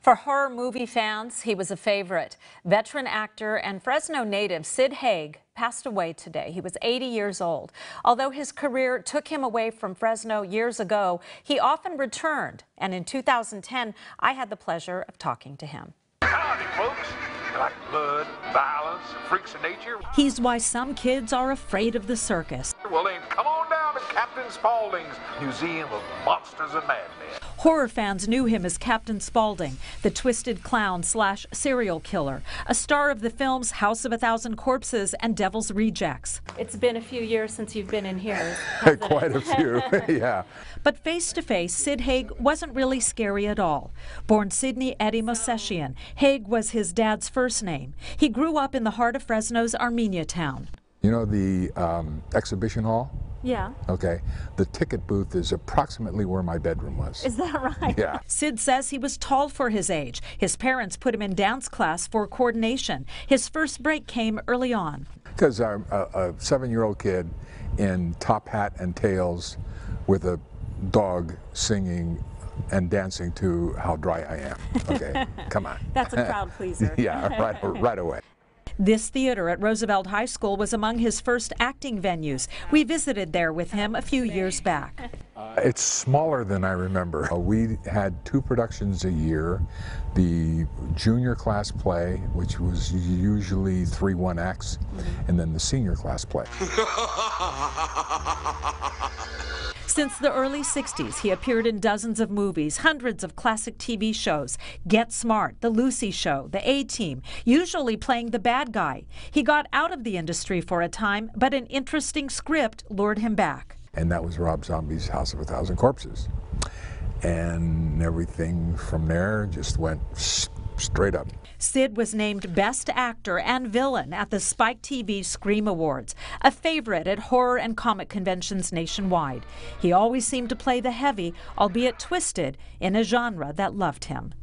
For horror movie fans, he was a favorite. Veteran actor and Fresno native Sid Haig passed away today. He was 80 years old. Although his career took him away from Fresno years ago, he often returned. And in 2010, I had the pleasure of talking to him. Howdy, folks. Like blood, violence, freaks of nature? He's why some kids are afraid of the circus. Well, then come on down to Captain Spaulding's Museum of Monsters and Madmen. Horror fans knew him as Captain Spaulding, the twisted clown slash serial killer, a star of the films House of a Thousand Corpses and Devil's Rejects. It's been a few years since you've been in here. Quite a few, yeah. But face to face, Sid Haig wasn't really scary at all. Born Sidney Eddie Mosesian, Haig was his dad's first name. He grew up in the heart of Fresno's Armenian Town. You know the um, exhibition hall? Yeah. Okay. The ticket booth is approximately where my bedroom was. Is that right? Yeah. Sid says he was tall for his age. His parents put him in dance class for coordination. His first break came early on. Because I'm a, a seven year old kid in top hat and tails with a dog singing and dancing to How Dry I Am. Okay, come on. That's a crowd pleaser. yeah, right, right away. This theater at Roosevelt High School was among his first acting venues. We visited there with him a few years back. Uh, it's smaller than I remember. Uh, we had two productions a year. The junior class play, which was usually 3 1 acts, and then the senior class play. Since the early 60s, he appeared in dozens of movies, hundreds of classic TV shows Get Smart, The Lucy Show, The A Team, usually playing the bad guy. He got out of the industry for a time, but an interesting script lured him back. And that was Rob Zombie's House of a Thousand Corpses. And everything from there just went straight up. Sid was named Best Actor and Villain at the Spike TV Scream Awards, a favorite at horror and comic conventions nationwide. He always seemed to play the heavy, albeit twisted, in a genre that loved him.